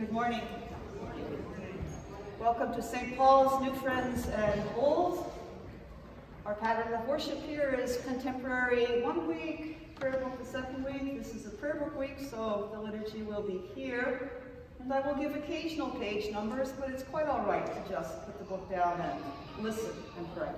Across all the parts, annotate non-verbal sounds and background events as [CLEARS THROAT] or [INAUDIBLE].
Good morning. Welcome to St. Paul's, New Friends, and Old. Our pattern of worship here is contemporary one week, prayer book the second week. This is a prayer book week, so the liturgy will be here. And I will give occasional page numbers, but it's quite all right to just put the book down and listen and pray.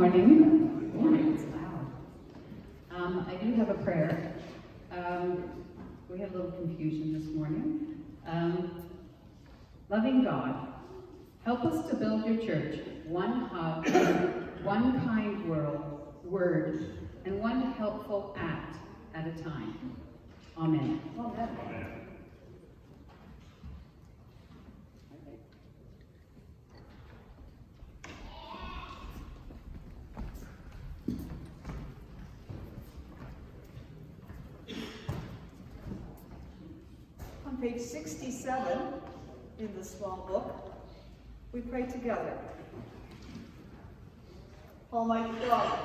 Morning. Um, I do have a prayer. Um, we have a little confusion this morning. Um, loving God, help us to build your church, one hub, one kind world, word, and one helpful act at a time. Amen. Amen. On page 67 in the small book, we pray together. Almighty God,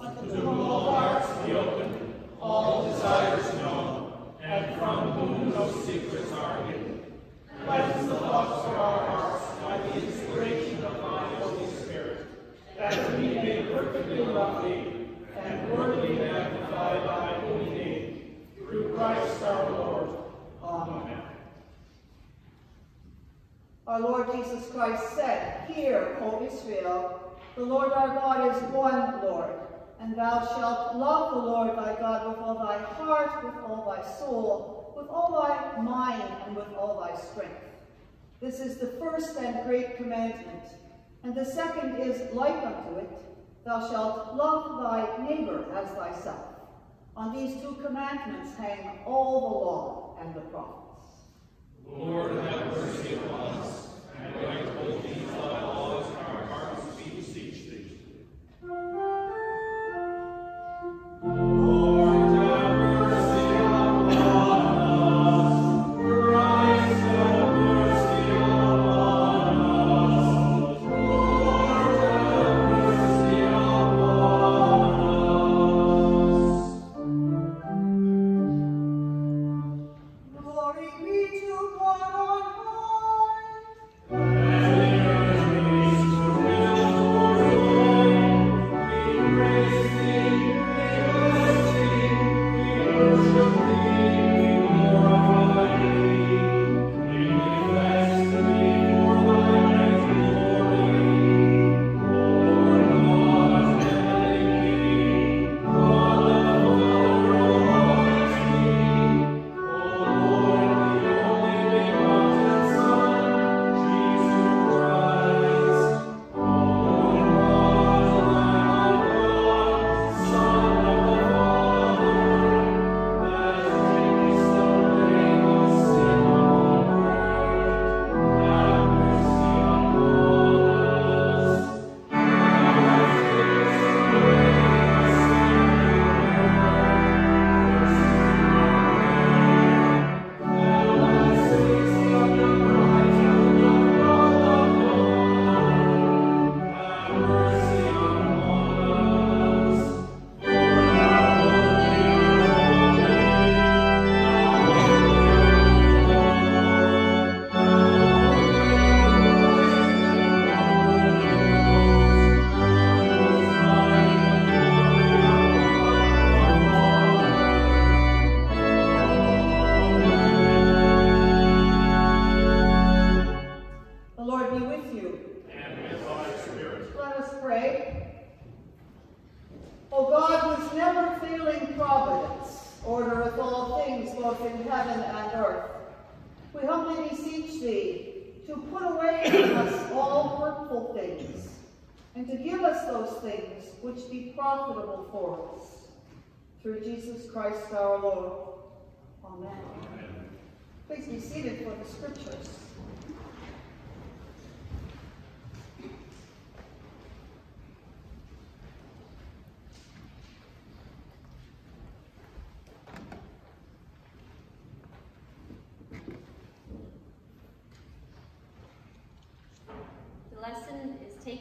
let the womb of all hearts be open, all desires known, and from whom no secrets are hidden. Cleanse the thoughts of our hearts by the inspiration of thy Holy Spirit, that we may perfectly love thee and worthily magnify thy holy name. Through Christ our Lord. Amen. Our Lord Jesus Christ said, Hear, O Israel, the Lord our God is one Lord, and thou shalt love the Lord thy God with all thy heart, with all thy soul, with all thy mind, and with all thy strength. This is the first and great commandment. And the second is like unto it, Thou shalt love thy neighbor as thyself. On these two commandments hang all the law and the prophets.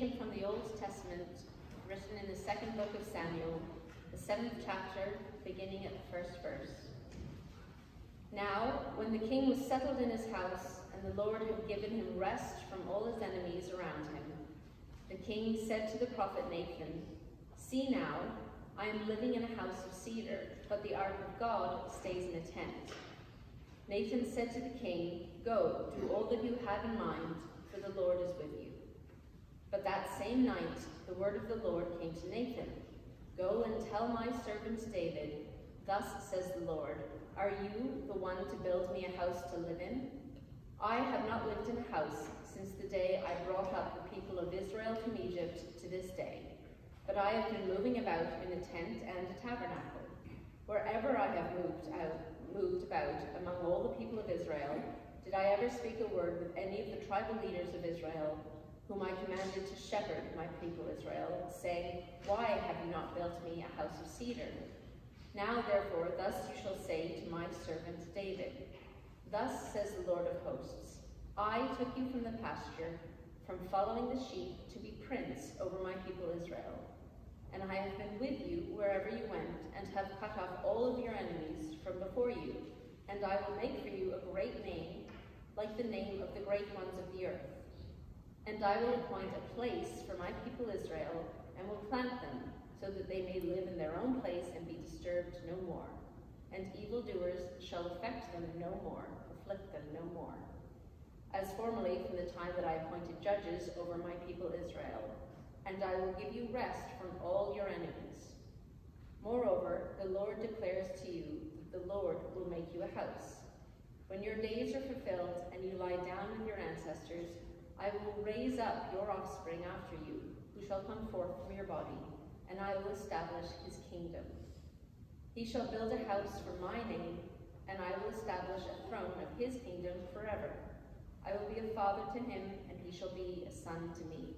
Taken from the Old Testament, written in the second book of Samuel, the seventh chapter, beginning at the first verse. Now, when the king was settled in his house, and the Lord had given him rest from all his enemies around him, the king said to the prophet Nathan, See now, I am living in a house of cedar, but the ark of God stays in a tent. Nathan said to the king, Go, do all that you have in mind, for the Lord is with you. But that same night, the word of the Lord came to Nathan, Go and tell my servant David, Thus says the Lord, Are you the one to build me a house to live in? I have not lived in a house since the day I brought up the people of Israel from Egypt to this day. But I have been moving about in a tent and a tabernacle. Wherever I have moved out, moved about among all the people of Israel, did I ever speak a word with any of the tribal leaders of Israel, whom I commanded to shepherd my people Israel, saying, Why have you not built me a house of cedar? Now therefore, thus you shall say to my servant David, Thus says the Lord of hosts, I took you from the pasture, from following the sheep, to be prince over my people Israel. And I have been with you wherever you went, and have cut off all of your enemies from before you. And I will make for you a great name, like the name of the great ones of the earth. And I will appoint a place for my people Israel, and will plant them, so that they may live in their own place and be disturbed no more. And evildoers shall affect them no more, afflict them no more. As formerly from the time that I appointed judges over my people Israel, and I will give you rest from all your enemies. Moreover, the Lord declares to you that the Lord will make you a house. When your days are fulfilled and you lie down with your ancestors, I will raise up your offspring after you, who shall come forth from your body, and I will establish his kingdom. He shall build a house for my name, and I will establish a throne of his kingdom forever. I will be a father to him, and he shall be a son to me.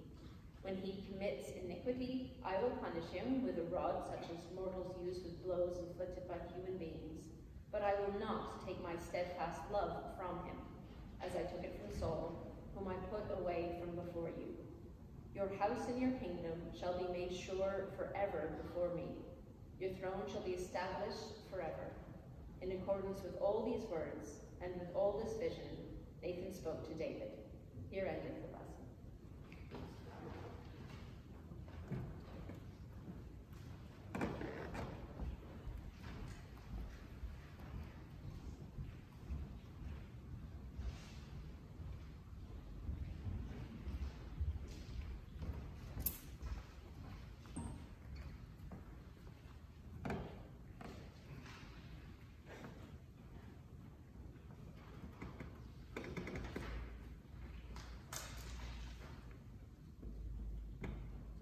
When he commits iniquity, I will punish him with a rod such as mortals use with blows inflicted by human beings. But I will not take my steadfast love from him, as I took it from Saul, whom I put away from before you. Your house and your kingdom shall be made sure forever before me. Your throne shall be established forever. In accordance with all these words and with all this vision, Nathan spoke to David. Here endeth the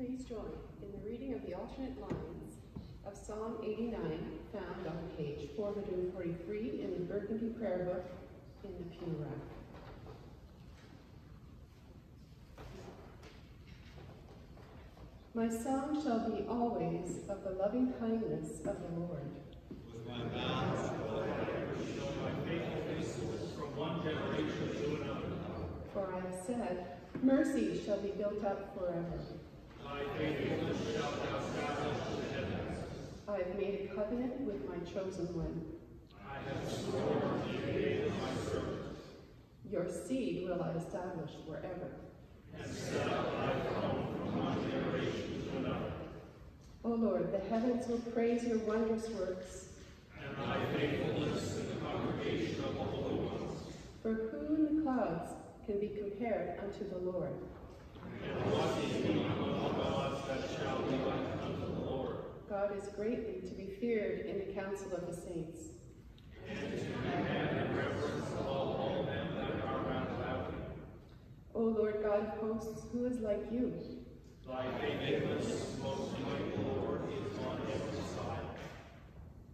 Please join in the reading of the alternate lines of Psalm 89, found on page 443 in the Burgundy Prayer Book in the pew rack. My song shall be always of the loving kindness of the Lord. With my mouth shall I ever show my faithfulness from one generation to another. For I have said, Mercy shall be built up forever. I have made a covenant with my chosen one. I have sworn to my servant, Your seed will I establish forever. and set up thy throne from one generation to another. O Lord, the heavens will praise your wondrous works. And thy faithfulness in the congregation of the holy ones. For who in the clouds can be compared unto the Lord? God is greatly to be feared in the council of the saints. O Lord God of hosts, who is like you? Thy faithfulness, most mighty Lord, is on every side.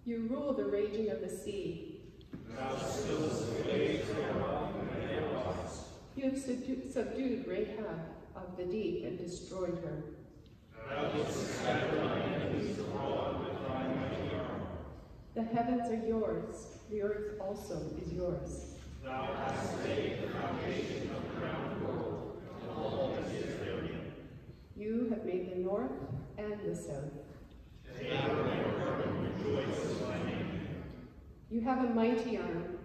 You rule the raging of the sea. Thou stillest the waves thereof, and they arise. You have subdued Rahab the deep and destroyed her. The heavens are yours, the earth also is yours. Thou hast laid the foundation of the round world, and all that is therein. You have made the north and the south. They that rejoice in thy name. You have a mighty arm.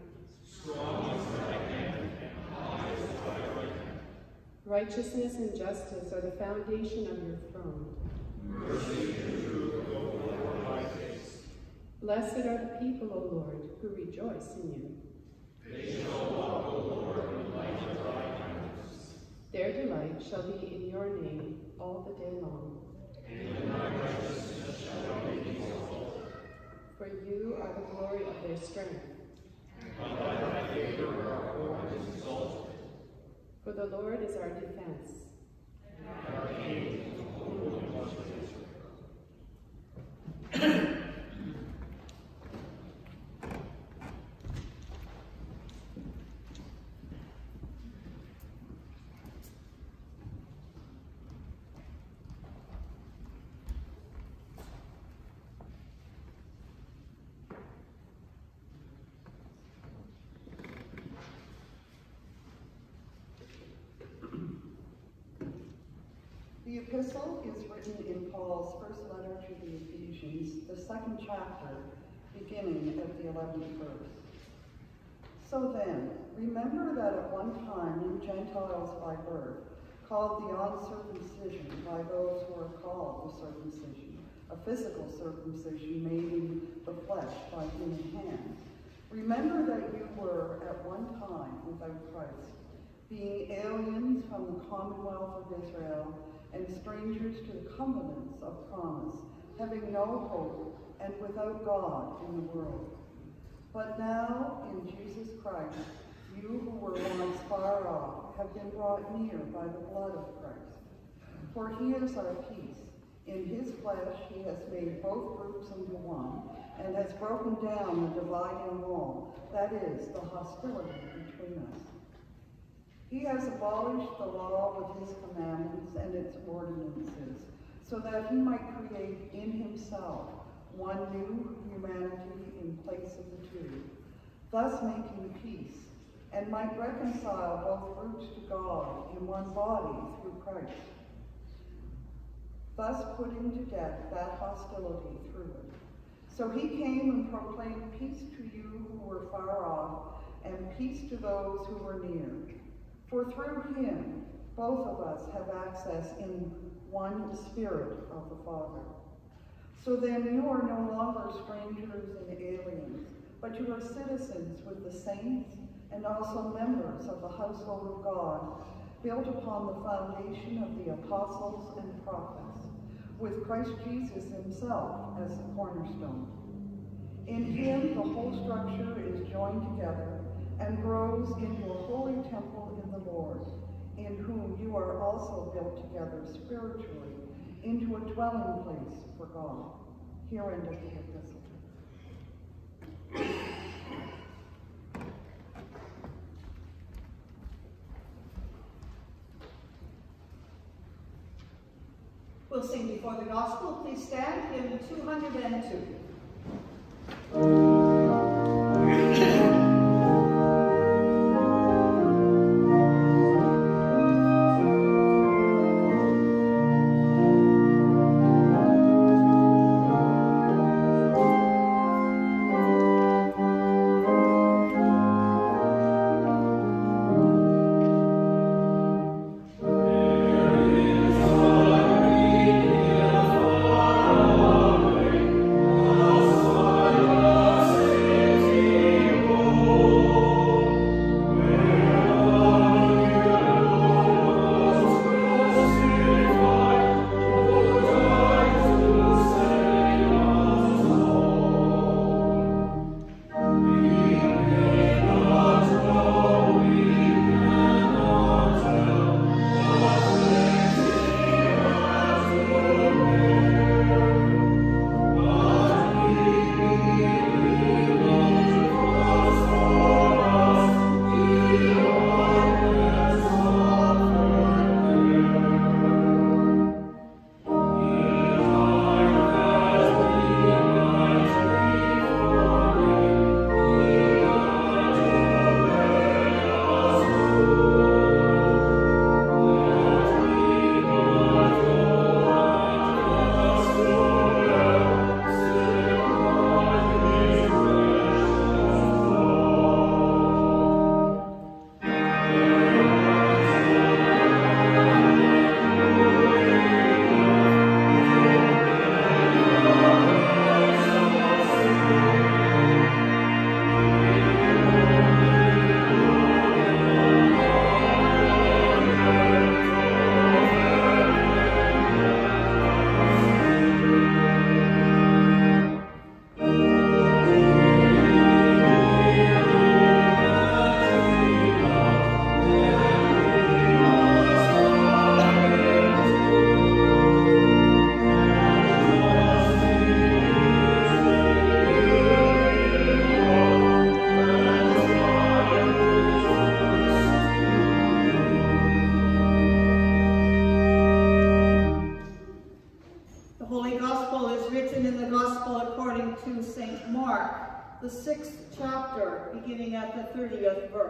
Strong is thy hand, and high is thy right hand. Righteousness and justice are the foundation of your throne. Mercy and truth before thy face. Blessed are the people, O Lord, who rejoice in you. They shall walk, O Lord, in the light of thy countenance. Their delight shall be in your name all the day long. And thy righteousness shall be exalted. for you are the glory of their strength. For the Lord is our defense [CLEARS THROAT] epistle is written in Paul's first letter to the Ephesians, the second chapter, beginning at the 11th verse. So then, remember that at one time you Gentiles by birth, called the uncircumcision by those who are called the circumcision, a physical circumcision made in the flesh by human hands. Remember that you were at one time without Christ, being aliens from the commonwealth of Israel and strangers to the covenants of promise, having no hope and without God in the world. But now, in Jesus Christ, you who were once far off have been brought near by the blood of Christ. For he is our peace. In his flesh he has made both groups into one, and has broken down the dividing wall, that is, the hostility between us. He has abolished the law with his commandments and its ordinances, so that he might create in himself one new humanity in place of the two, thus making peace, and might reconcile both groups to God in one body through Christ, thus putting to death that hostility through it. So he came and proclaimed peace to you who were far off, and peace to those who were near. For through him, both of us have access in one spirit of the Father. So then you are no longer strangers and aliens, but you are citizens with the saints and also members of the household of God, built upon the foundation of the apostles and prophets, with Christ Jesus himself as the cornerstone. In him the whole structure is joined together and grows into a holy temple in the Lord, in whom you are also built together spiritually into a dwelling place for God. Here endeth the epistle. We'll sing before the gospel. Please stand in 202.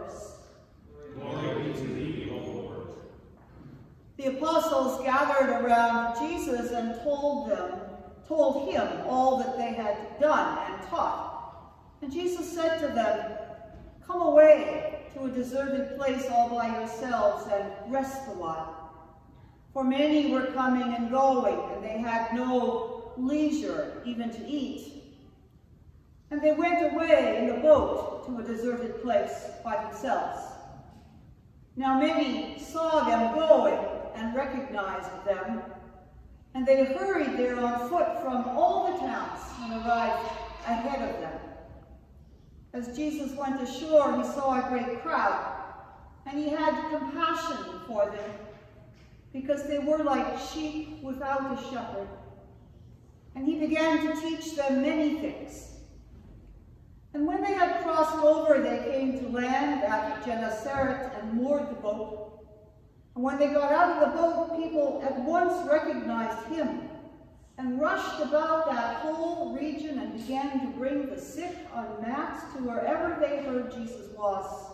30th verse. Glory to thee, O Lord. The apostles gathered around Jesus and told them, told him all that they had done and taught. And Jesus said to them, Come away to a deserted place all by yourselves and rest a while. For many were coming and going, and they had no leisure even to eat. And they went away in the boat to a deserted place by themselves. Now many saw them going and recognized them, and they hurried there on foot from all the towns and arrived ahead of them. As Jesus went ashore, he saw a great crowd, and he had compassion for them, because they were like sheep without a shepherd. And he began to teach them many things. And when they had crossed over, they came to land at Gennesaret and moored the boat. And when they got out of the boat, people at once recognized him and rushed about that whole region and began to bring the sick on mats to wherever they heard Jesus was.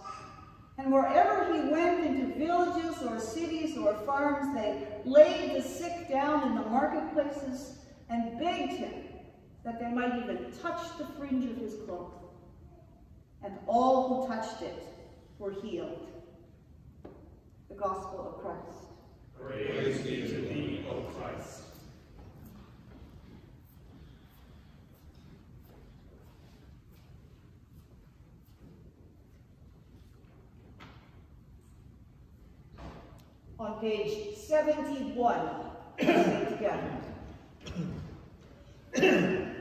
And wherever he went into villages or cities or farms, they laid the sick down in the marketplaces and begged him that they might even touch the fringe of his cloak. And all who touched it were healed. The Gospel of Christ. Praise be to thee, O Christ. On page 71, [CLEARS THROAT] say it together. [CLEARS THROAT]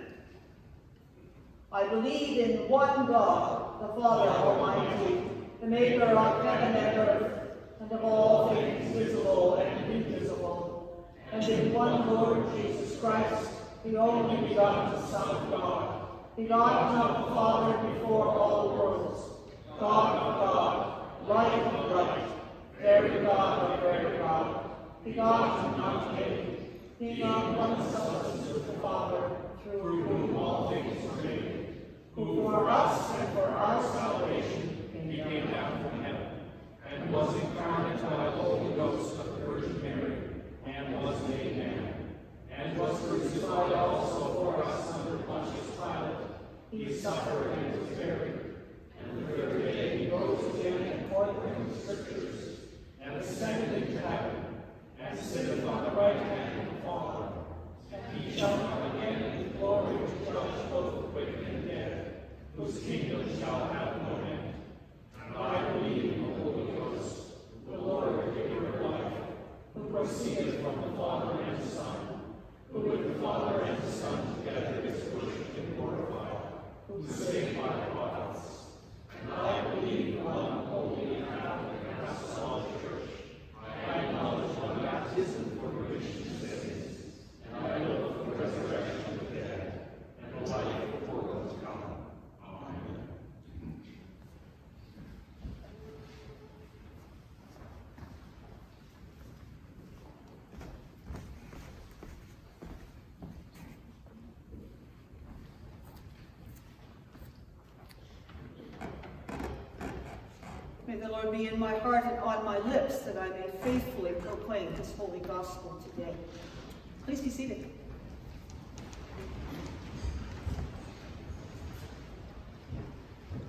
I believe in one God, the Father Almighty, the maker of heaven and earth, and of all things visible and invisible, and in one Lord Jesus Christ, the only begotten Son of God, begotten of the Father before all worlds, God of God, light of light, very God of very God, begotten, not made, being of one substance with the Father, through whom all things were made, who for us and for our salvation came down from heaven, and was incarnate by the Holy Ghost of the Virgin Mary, and was made man, and was crucified also for us under Pontius Pilate. He suffered and was buried, and the third day he rose again according to the Scriptures, and ascended into heaven, and sitteth on the right hand of the Father. And he shall come again in glory to judge both the quick and the dead, whose kingdom shall have no end. And I believe in the Holy Ghost, the Lord, the giver life, who proceedeth from the Father and the Son, who with the Father and the Son together is worshipped and glorified, who saved by the prophets. And I believe in one holy and Catholic and apostolic church. I acknowledge one baptism for the remission of sins, and I look for the resurrection of the dead, and the life of the world to come. Amen. May the Lord be in my heart and on my lips, that I may faithfully proclaim his holy gospel today. Please be seated.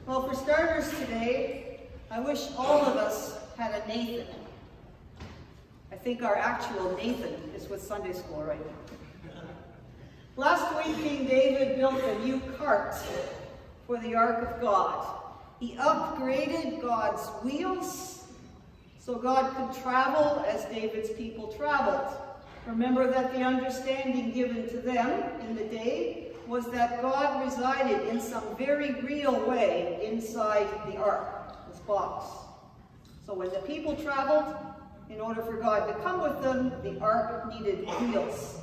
Well, for starters today, I wish all of us had a Nathan. I think our actual Nathan is with Sunday school right now. Last week, King David built a new cart for the Ark of God. He upgraded God's wheels so God could travel as David's people traveled. Remember that the understanding given to them in the day was that God resided in some very real way inside the ark, this box. So when the people traveled, in order for God to come with them, the ark needed wheels.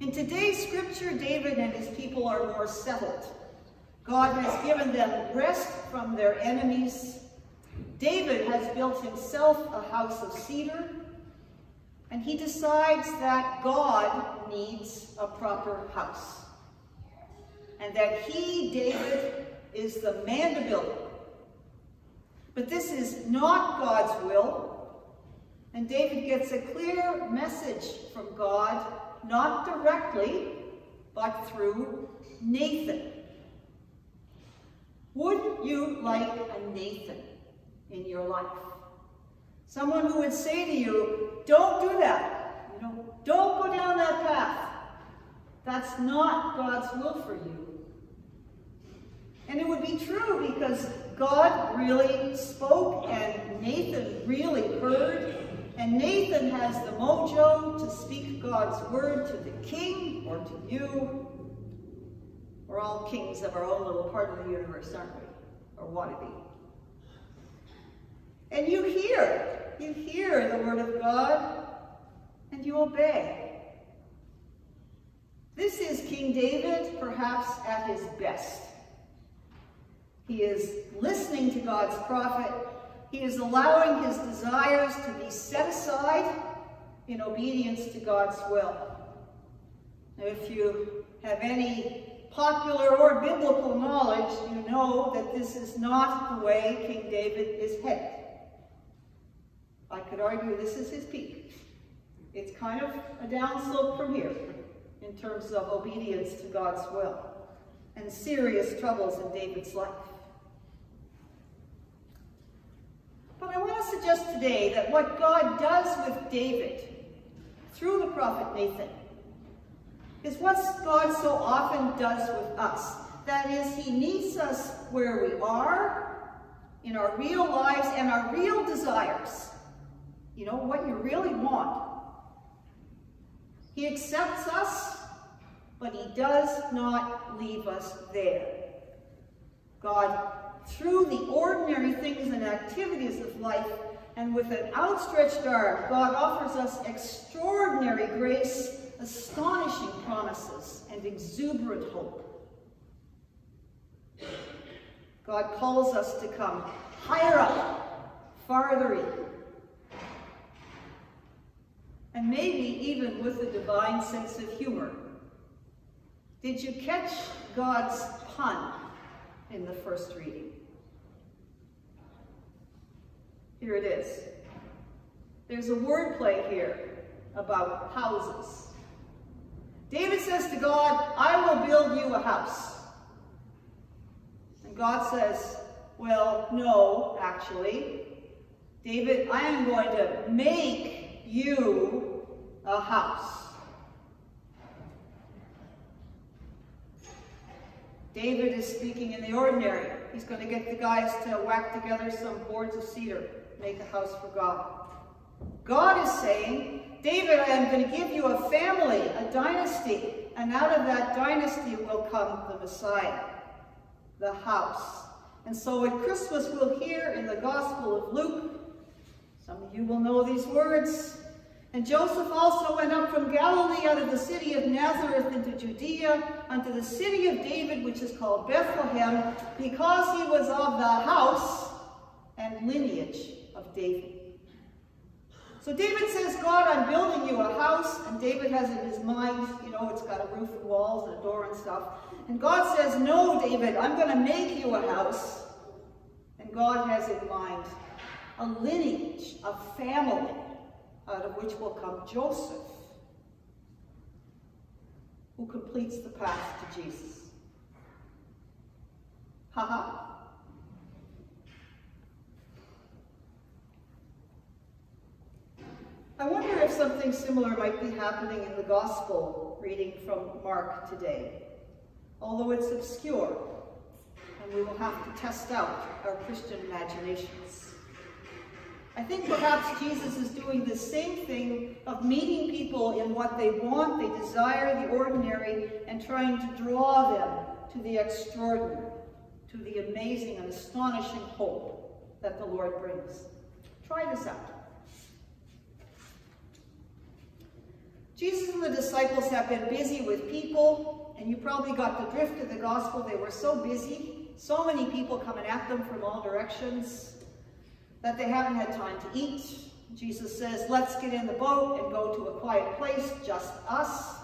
In today's scripture, David and his people are more settled. God has given them rest from their enemies. David has built himself a house of cedar, and he decides that God needs a proper house. and that he, David, is the man to build it. But this is not God's will, and David gets a clear message from God, not directly, but through Nathan. Wouldn't you like a Nathan in your life? Someone who would say to you, don't do that. You know, don't go down that path. That's not God's will for you. And it would be true because God really spoke and Nathan really heard. And Nathan has the mojo to speak God's word to the king or to you. We're all kings of our own little part of the universe, aren't we? Or want to be. And you hear, you hear the word of God, and you obey. This is King David, perhaps at his best. He is listening to God's prophet. He is allowing his desires to be set aside in obedience to God's will. Now, if you have any popular or biblical knowledge, you know that this is not the way King David is headed. I could argue this is his peak. It's kind of a downslope from here in terms of obedience to God's will and serious troubles in David's life. But I want to suggest today that what God does with David through the prophet Nathan is what God so often does with us. That is, he meets us where we are, in our real lives and our real desires. You know, what you really want. He accepts us, but he does not leave us there. God through the ordinary things and activities of life, and with an outstretched arm, God offers us extraordinary grace, astonishing promises, and exuberant hope. God calls us to come higher up, farther in, and maybe even with a divine sense of humor. Did you catch God's pun in the first reading? Here it is. There's a wordplay here about houses. David says to God, I will build you a house. And God says, well, no, actually. David, I am going to make you a house. David is speaking in the ordinary. He's going to get the guys to whack together some boards of cedar make a house for God. God is saying, David, I am going to give you a family, a dynasty, and out of that dynasty will come the Messiah, the house. And so at Christmas we'll hear in the Gospel of Luke, some of you will know these words, and Joseph also went up from Galilee out of the city of Nazareth into Judea unto the city of David, which is called Bethlehem, because he was of the house and lineage of David. So David says, God, I'm building you a house, and David has in his mind, you know, it's got a roof and walls and a door and stuff. And God says, no, David, I'm going to make you a house. And God has in mind a lineage, a family, out of which will come Joseph, who completes the path to Jesus. Ha ha. I wonder if something similar might be happening in the gospel reading from Mark today, although it's obscure, and we will have to test out our Christian imaginations. I think perhaps Jesus is doing the same thing of meeting people in what they want, they desire, the ordinary, and trying to draw them to the extraordinary, to the amazing and astonishing hope that the Lord brings. Try this out. Jesus and the disciples have been busy with people, and you probably got the drift of the gospel. They were so busy, so many people coming at them from all directions, that they haven't had time to eat. Jesus says, let's get in the boat and go to a quiet place, just us.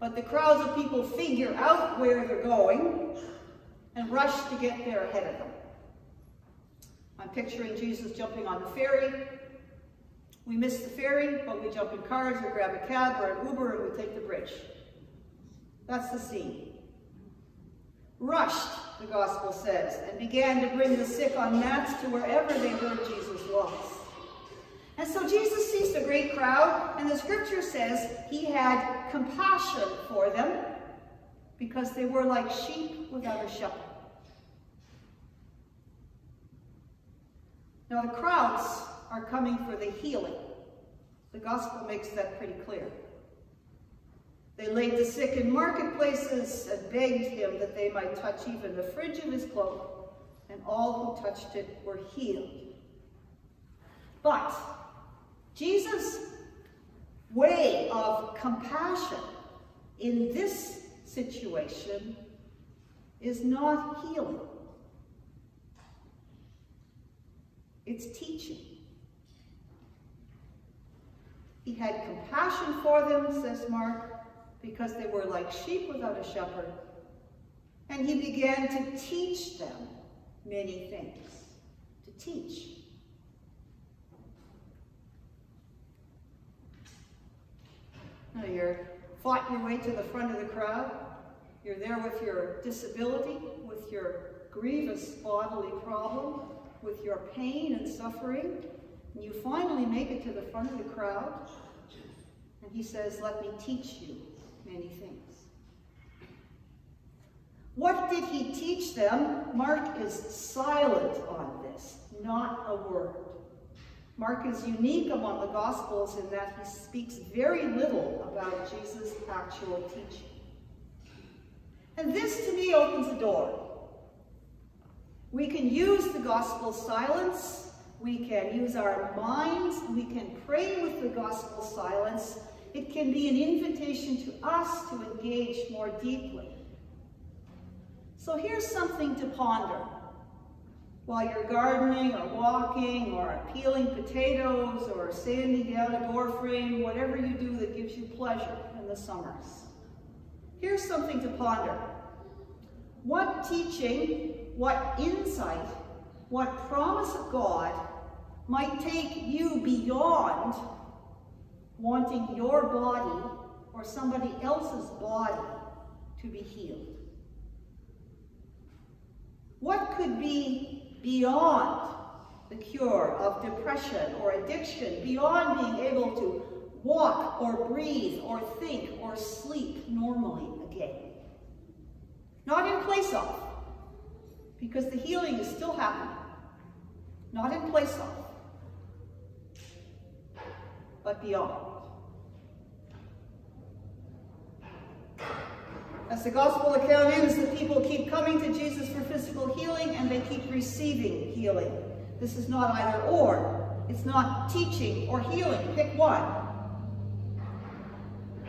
But the crowds of people figure out where they're going and rush to get there ahead of them. I'm picturing Jesus jumping on the ferry. We miss the ferry, but we jump in cars or grab a cab or an Uber and we take the bridge. That's the scene. Rushed, the gospel says, and began to bring the sick on mats to wherever they heard Jesus was. And so Jesus sees the great crowd, and the scripture says he had compassion for them because they were like sheep without a shepherd. Now the crowds are coming for the healing. The gospel makes that pretty clear. They laid the sick in marketplaces and begged him that they might touch even the fringe of his cloak, and all who touched it were healed. But Jesus' way of compassion in this situation is not healing. It's teaching. He had compassion for them, says Mark, because they were like sheep without a shepherd. And he began to teach them many things. To teach. Now you're fought your way to the front of the crowd. You're there with your disability, with your grievous bodily problem, with your pain and suffering. And you finally make it to the front of the crowd. And he says, let me teach you many things. What did he teach them? Mark is silent on this, not a word. Mark is unique among the Gospels in that he speaks very little about Jesus' actual teaching. And this, to me, opens the door. We can use the Gospel silence, we can use our minds, we can pray with the Gospel silence. It can be an invitation to us to engage more deeply. So here's something to ponder while you're gardening or walking or peeling potatoes or sanding down a door frame, whatever you do that gives you pleasure in the summers. Here's something to ponder. What teaching, what insight, what promise of God might take you beyond wanting your body or somebody else's body to be healed? What could be beyond the cure of depression or addiction, beyond being able to walk or breathe or think or sleep normally again. Not in place of, because the healing is still happening. Not in place of, but beyond. As the gospel account ends, the people keep coming to Jesus for physical healing and they keep receiving healing. This is not either or. It's not teaching or healing. Pick one.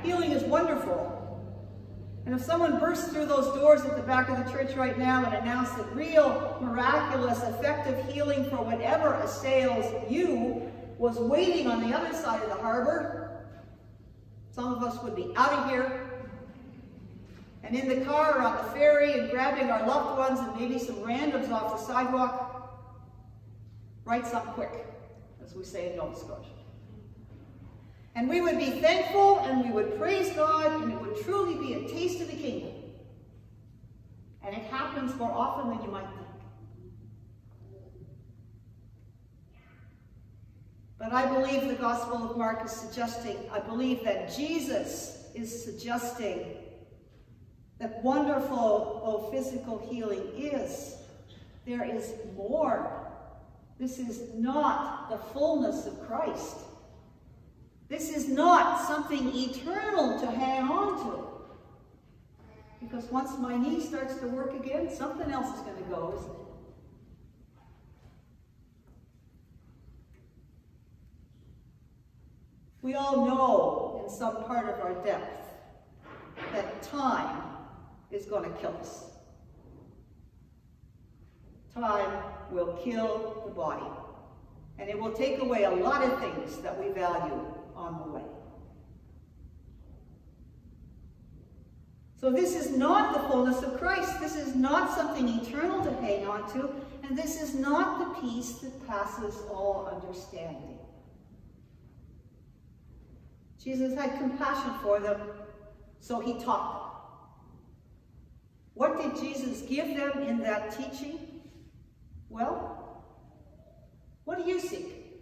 Healing is wonderful. And if someone bursts through those doors at the back of the church right now and announced that real, miraculous, effective healing for whatever assails you was waiting on the other side of the harbor, some of us would be out of here and in the car or on the ferry and grabbing our loved ones and maybe some randoms off the sidewalk, right some quick, as we say in Nova Scotia. And we would be thankful and we would praise God and it would truly be a taste of the kingdom. And it happens more often than you might think. But I believe the Gospel of Mark is suggesting, I believe that Jesus is suggesting that wonderful oh, physical healing is, there is more. This is not the fullness of Christ. This is not something eternal to hang on to. Because once my knee starts to work again, something else is going to go, isn't it? We all know in some part of our depth that time is going to kill us. Time will kill the body, and it will take away a lot of things that we value on the way. So this is not the fullness of Christ. This is not something eternal to hang on to, and this is not the peace that passes all understanding. Jesus had compassion for them, so he taught them. What did Jesus give them in that teaching? Well, what do you seek?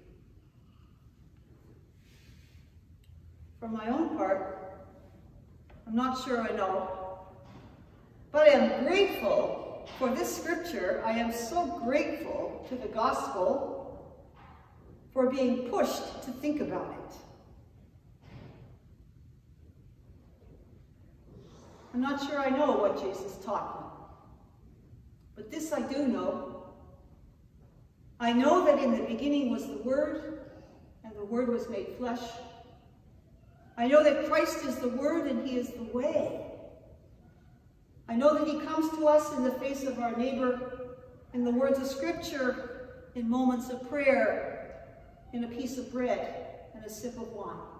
For my own part, I'm not sure I know. But I am grateful for this scripture. I am so grateful to the gospel for being pushed to think about it. I'm not sure I know what Jesus taught me. But this I do know. I know that in the beginning was the Word, and the Word was made flesh. I know that Christ is the Word and He is the way. I know that He comes to us in the face of our neighbor, in the words of Scripture, in moments of prayer, in a piece of bread and a sip of wine.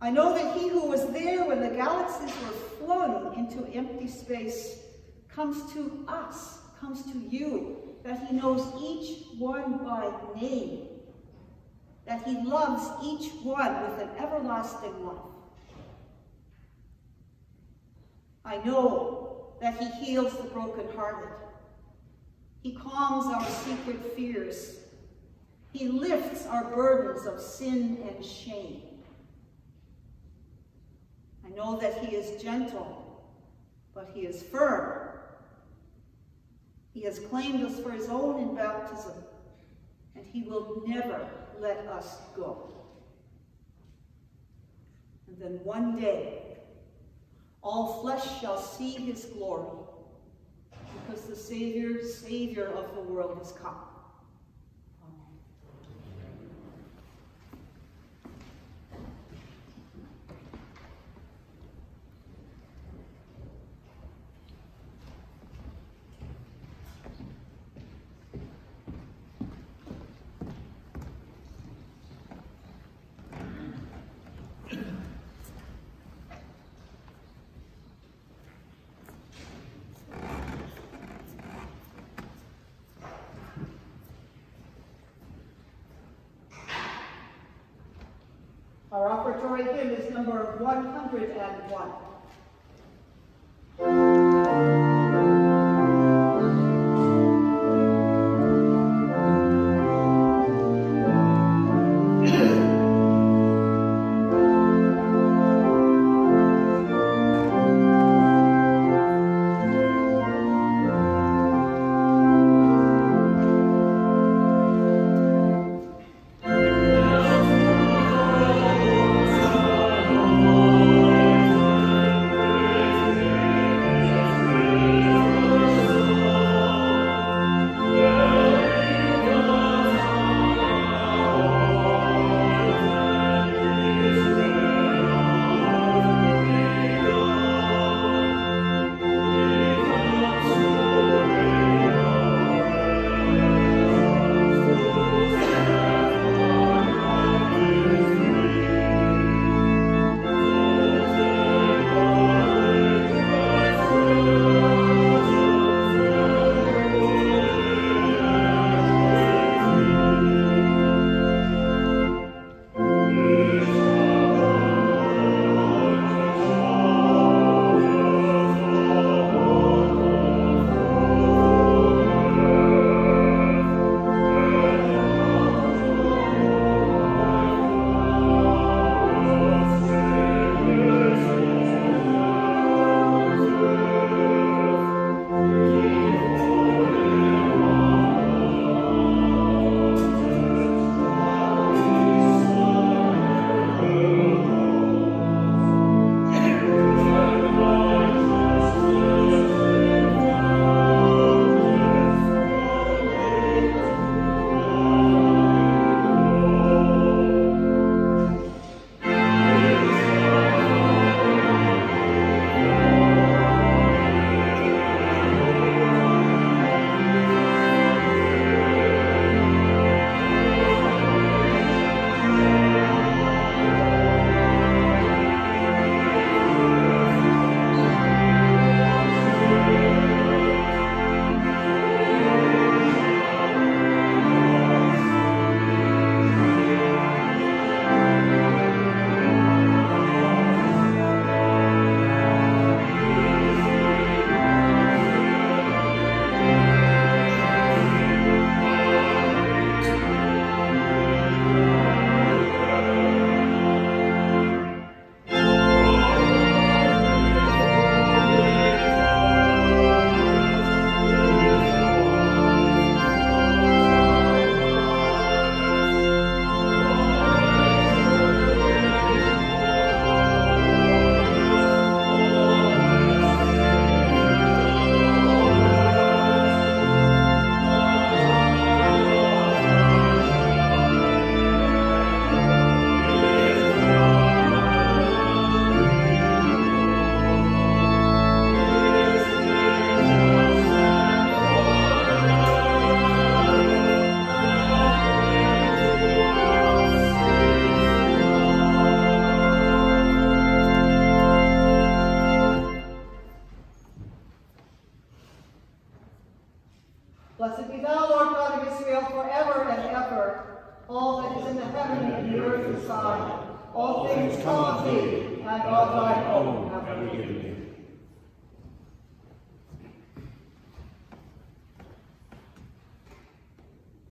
I know that he who was there when the galaxies were flung into empty space comes to us, comes to you, that he knows each one by name, that he loves each one with an everlasting love. I know that he heals the brokenhearted. He calms our secret fears. He lifts our burdens of sin and shame. Know that he is gentle, but he is firm. He has claimed us for his own in baptism, and he will never let us go. And then one day, all flesh shall see his glory, because the Savior, Savior of the world has come. Our offertory hymn is number 101.